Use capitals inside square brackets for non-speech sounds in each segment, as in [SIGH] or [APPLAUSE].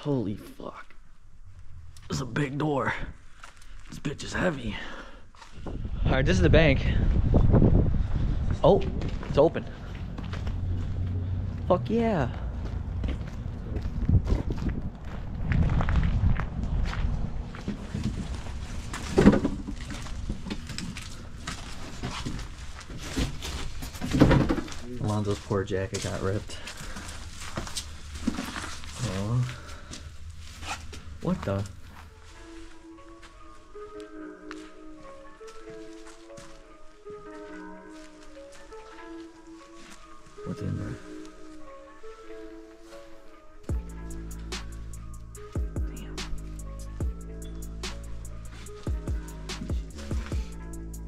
Holy fuck. This is a big door. This bitch is heavy. All right, this is the bank. Oh, it's open. Fuck yeah. Alonso's poor jacket got ripped. Oh. What the? What's in there? Damn.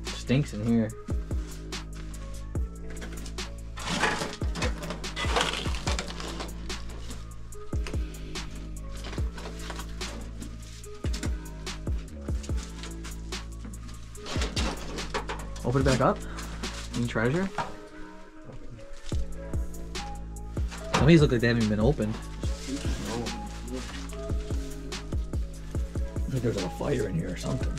Stinks in here. Open it back up. Any treasure? Some of these look like they haven't even been opened. Looks like there's like a fire in here or something.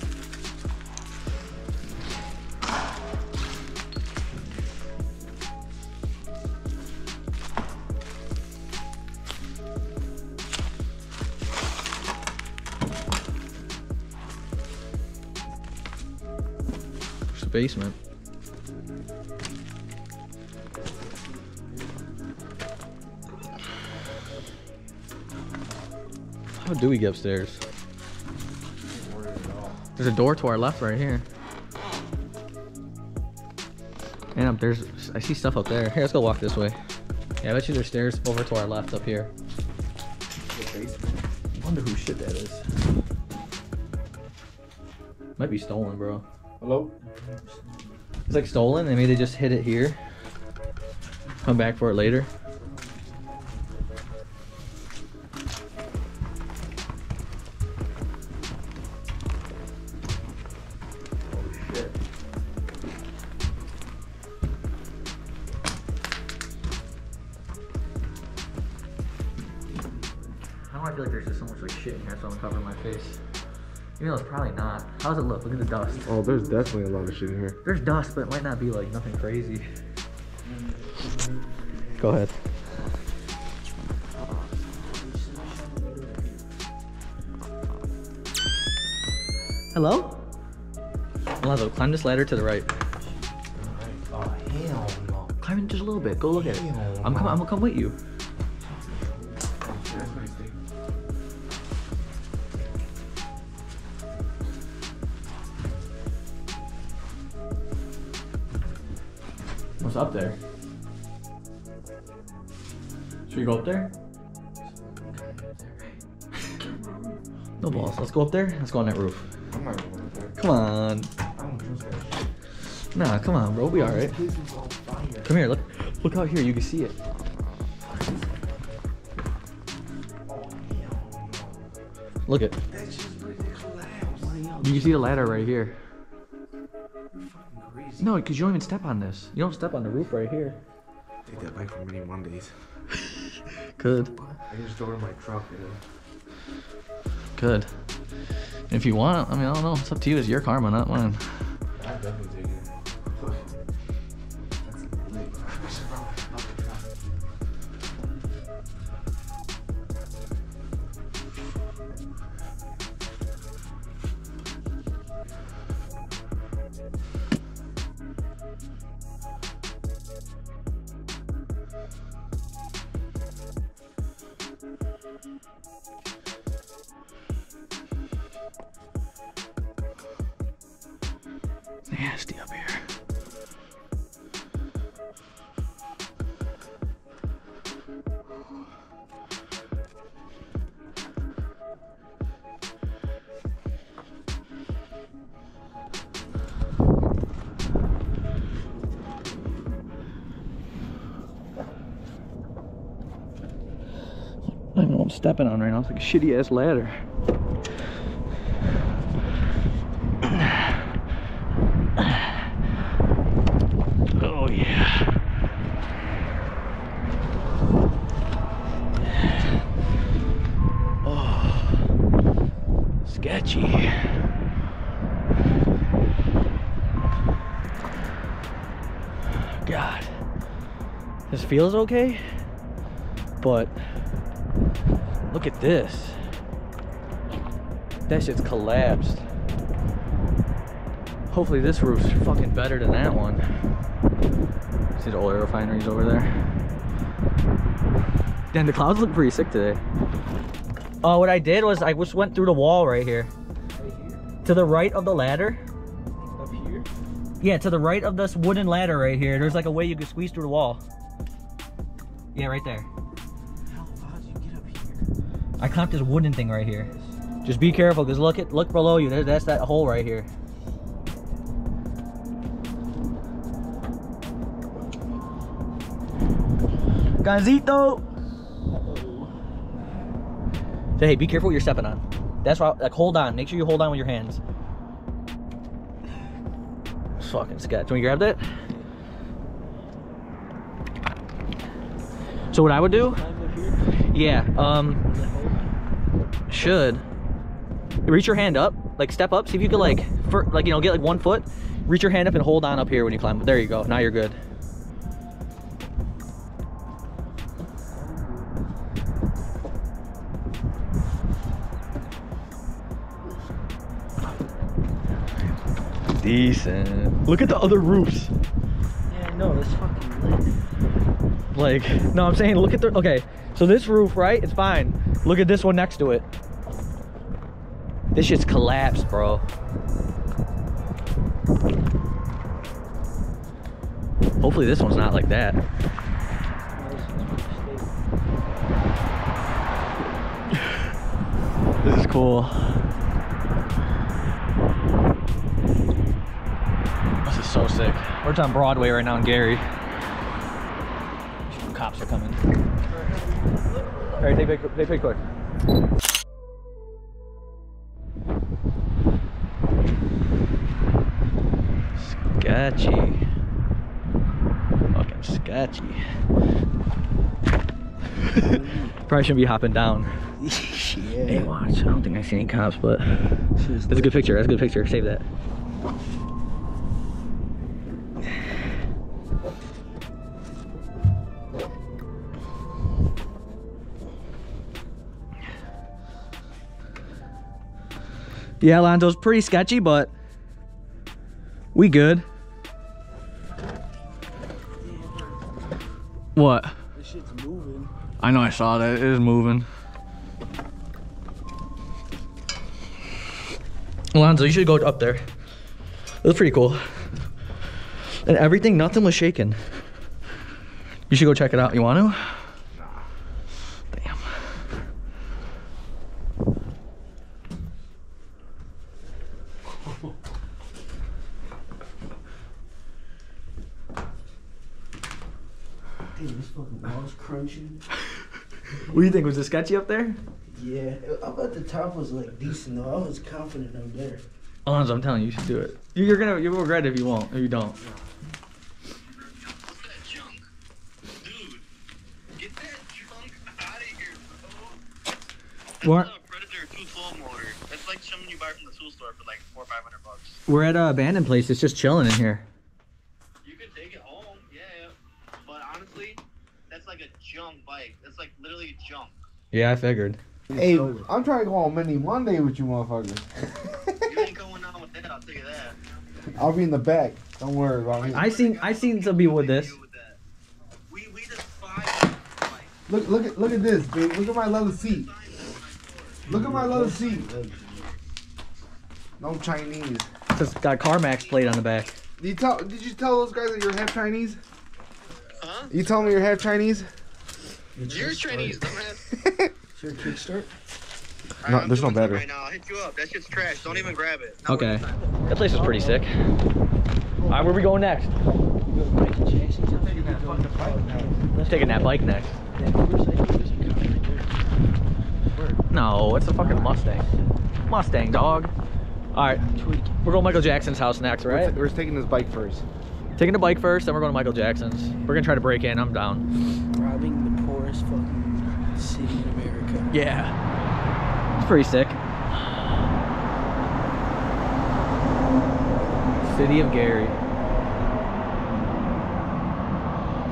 Basement. How do we get upstairs? There's a door to our left right here. And up there's I see stuff up there. Here, let's go walk this way. Yeah, I bet you there's stairs over to our left up here. I wonder whose shit that is. Might be stolen, bro. Hello? It's like stolen and maybe they just hid it here. Come back for it later. How do I feel like there's just so much like shit in here so I'm covering my face? Even though it's probably not. How does it look? Look at the dust. Oh, there's definitely a lot of shit in here. There's dust, but it might not be like nothing crazy. Go ahead. Hello? Alonso, climb this ladder to the right. Oh, hell no. Climb it just a little bit. Go look at it. Hell I'm coming. I'm gonna come with you. That's nice thing. What's up there? Should we go up there? No balls. Let's go up there. Let's go on that roof. I'm not going up there. Come on. I don't trust that shit. Nah, come on, bro. We alright. This place is on fire. Come here. Look. Look out here. You can see it. Hell no. Look it. That's just ready collapse. You can see the ladder right here. No, because you don't even step on this. You don't step on the roof right here. Take that back for many Mondays. [LAUGHS] Good. I just in my truck. You know? Good. If you want, I mean, I don't know. It's up to you. It's your karma, not mine. I definitely Nasty up here. I don't know what I'm stepping on right now. It's like a shitty ass ladder. Feels okay, but look at this. That shit's collapsed. Hopefully this roof's fucking better than that one. See the oil refineries over there? Damn, the clouds look pretty sick today. Oh, what I did was I just went through the wall right here. Right here? To the right of the ladder. Up here? Yeah, to the right of this wooden ladder right here. There's like a way you could squeeze through the wall. Yeah, right there. How, how'd you get up here? I clamped this wooden thing right here. Just be careful, cause look at look below you. There, that's that hole right here. Ganzito. So hey, be careful what you're stepping on. That's why, like, hold on. Make sure you hold on with your hands. [SIGHS] Fucking sketch. When you grab that. So what I would do? Yeah. Um. Should reach your hand up like step up see if you could like for like you know get like one foot reach your hand up and hold on up here when you climb there you go now you're good decent look at the other roofs know. It's fucking lit. like no i'm saying look at the okay so this roof right it's fine look at this one next to it this shit's collapsed bro hopefully this one's not like that this is cool sick. We're just on broadway right now in gary. Cops are coming. All right they pick they pick quick. Sketchy. Fucking sketchy. [LAUGHS] Probably shouldn't be hopping down. Hey watch. I don't think i see any cops but that's a good picture. That's a good picture. Save that Yeah, Lonzo's pretty sketchy, but we good. What? This shit's moving. I know I saw that. It is moving. Alonso, you should go up there. It was pretty cool. And everything, nothing was shaking. You should go check it out. You want to? Damn, this fucking wall's crunching. What do you think? Was it sketchy up there? Yeah. Up at the top was like decent though. I was confident up there. Alonso, I'm telling you, you should do it. You- You're gonna, you'll regret it if you won't, if you don't. What's that junk? Dude, get that junk out of here, bro. That's What? not a Predator 212 motor. That's like something you buy from the tool store for like four or five hundred bucks. We're at a abandoned place. It's just chilling in here. You can take it home, yeah. But honestly, that's like a junk bike. That's like literally junk. Yeah, I figured. Hey, I'm trying to go on Mini Monday with you motherfuckers. You ain't going on with that, I'll tell you that. I'll be in the back. Don't worry about me. I seen, I seen some people with this. We we just. Look, look at, look at this, babe. Look at my leather seat. Look at my leather seat. No Chinese. It's got CarMax plate on the back. Did you tell? Did you tell those guys that you're half Chinese? Huh? You tell me you're half Chinese? You're Chinese, dumbass. [LAUGHS] Sure, kickstart. No, I'm there's no battery. Right now, I'll hit you up. That shit's trash. Don't even grab it. Not Okay. That place is pretty sick. All right, where we going next? Michael Jackson's up there. Let's taking that bike next. No, it's a fucking Mustang. Mustang, dog. All right, we're going to Michael Jackson's house next, We're, right? we're taking this bike first. Taking the bike first, then we're going to Michael Jackson's. We're gonna try to break in. I'm down. Robbing the poorest fucking city in America. Yeah, it's pretty sick. City of Gary.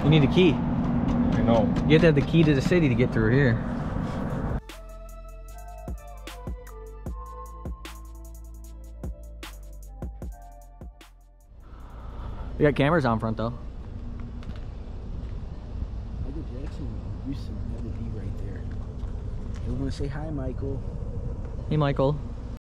You need a key. I know. You have to have the key to the city to get through here. You got cameras on front though. Michael Jackson used to be right there. You want to say hi, Michael? Hey Michael.